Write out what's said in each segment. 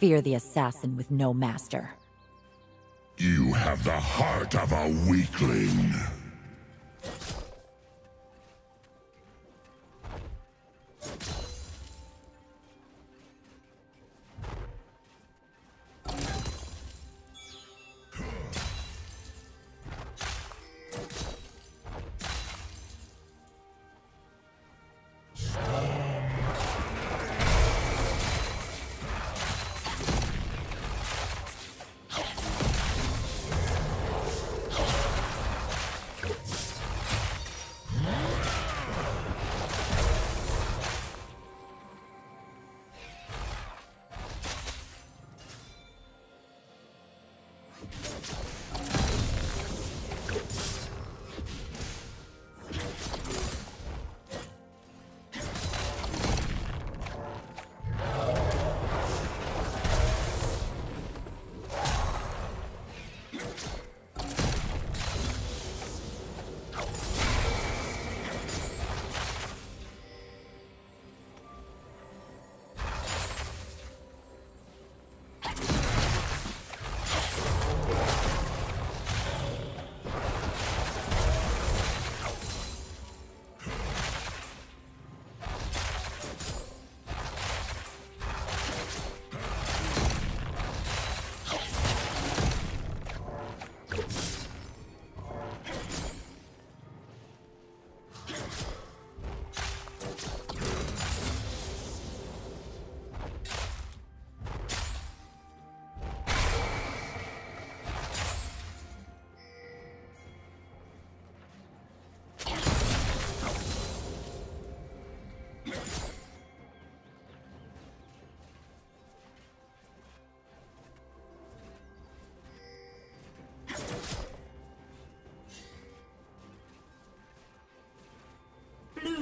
Fear the assassin with no master. You have the heart of a weakling.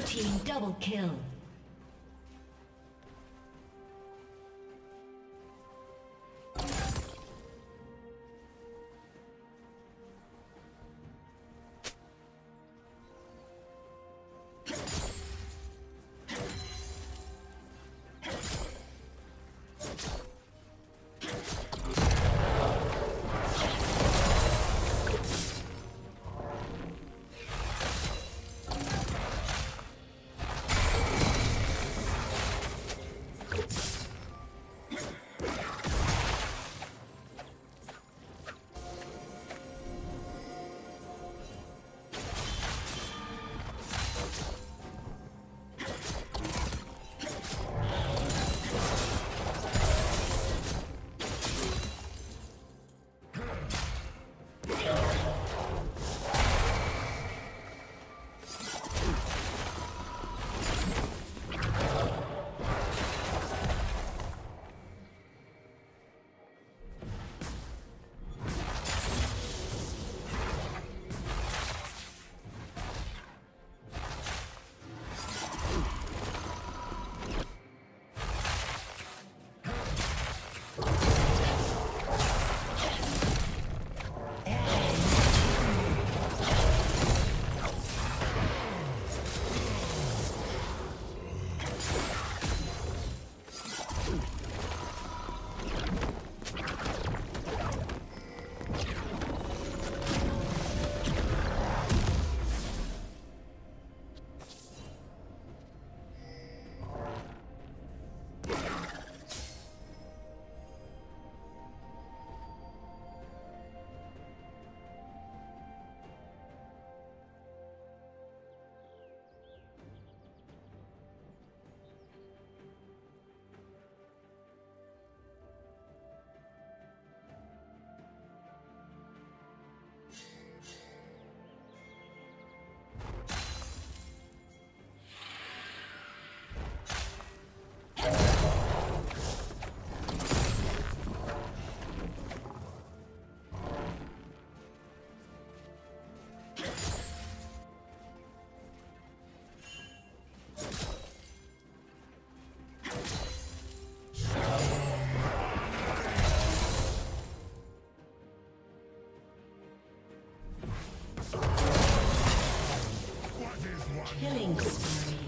Team double kill. Killing spree.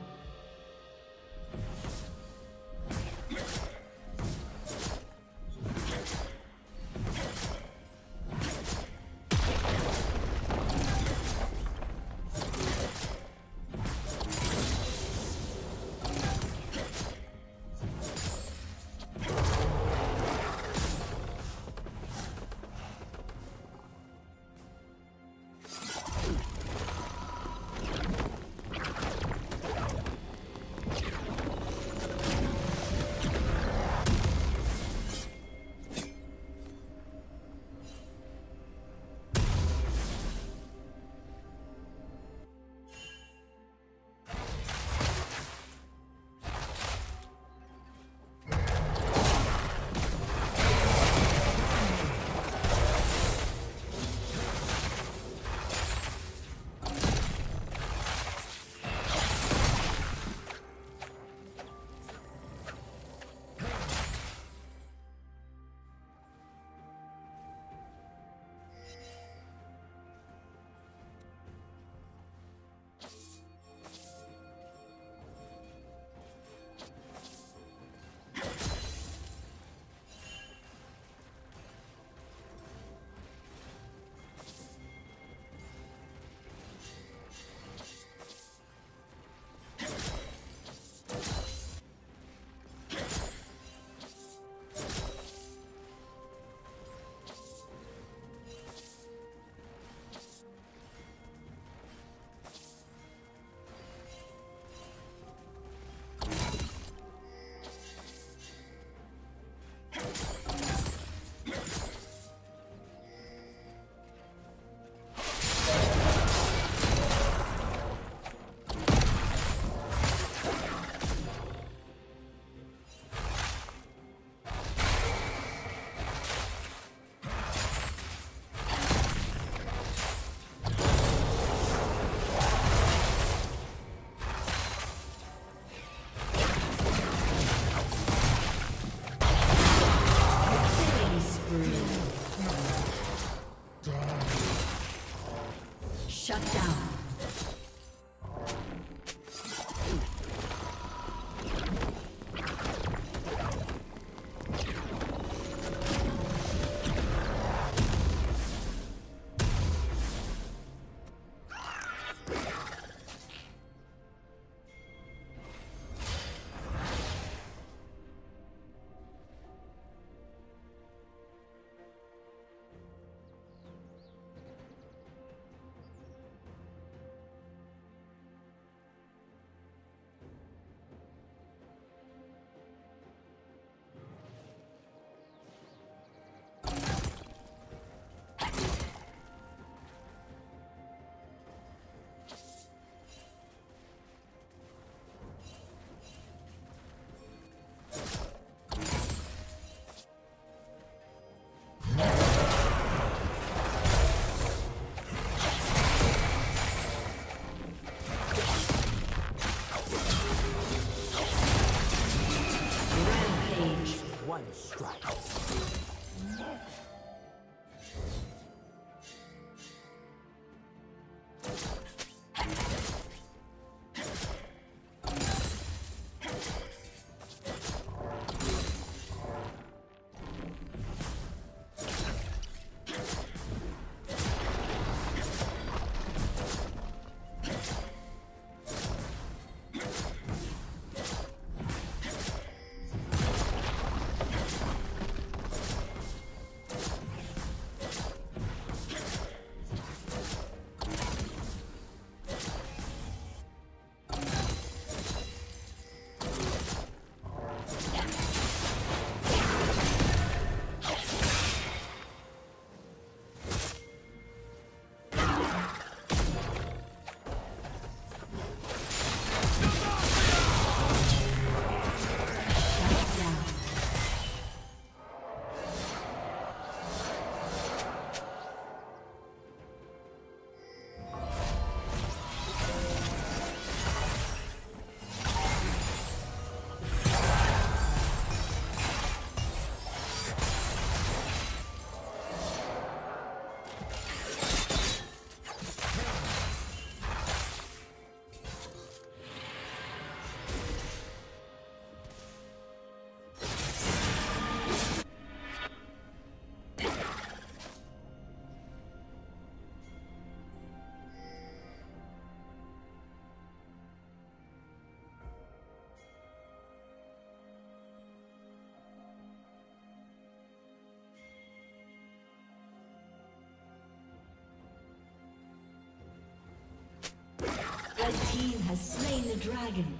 Dragon.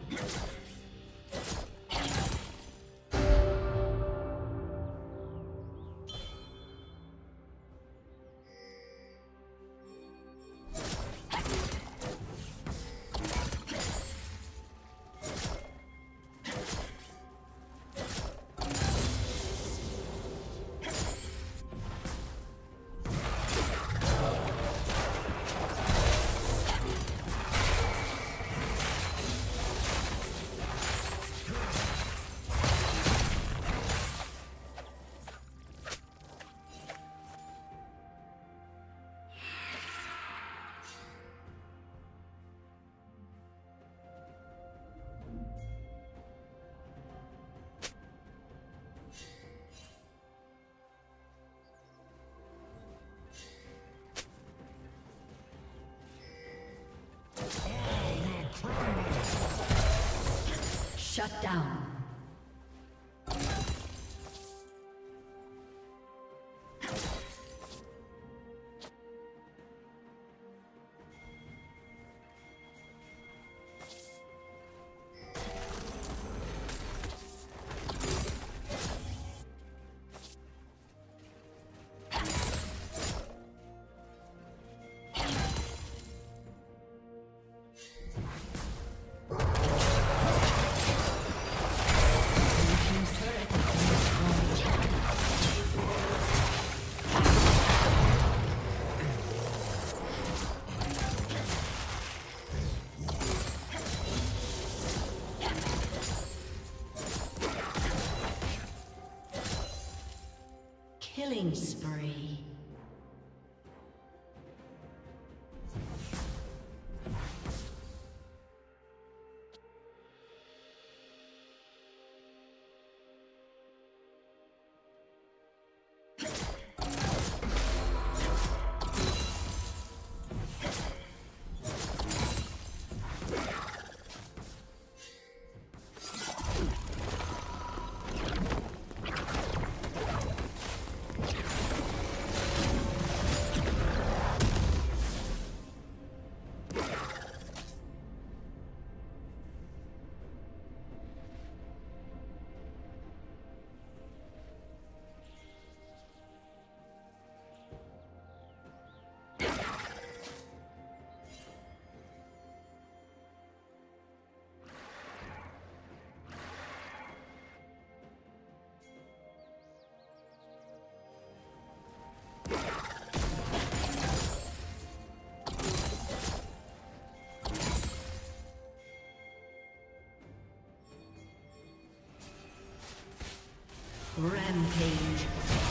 Shut down. Rampage.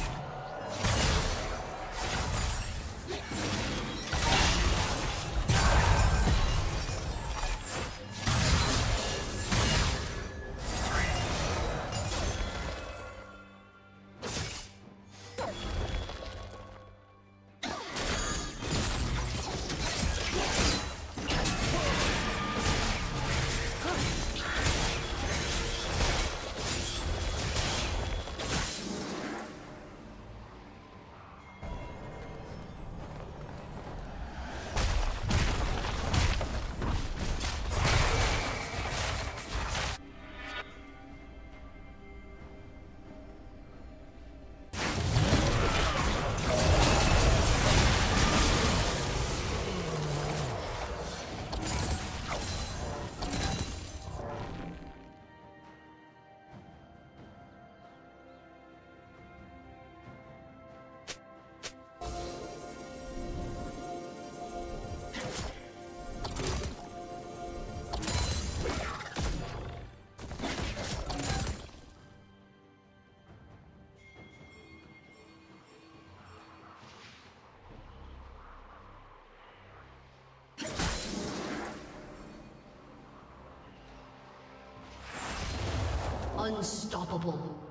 Unstoppable.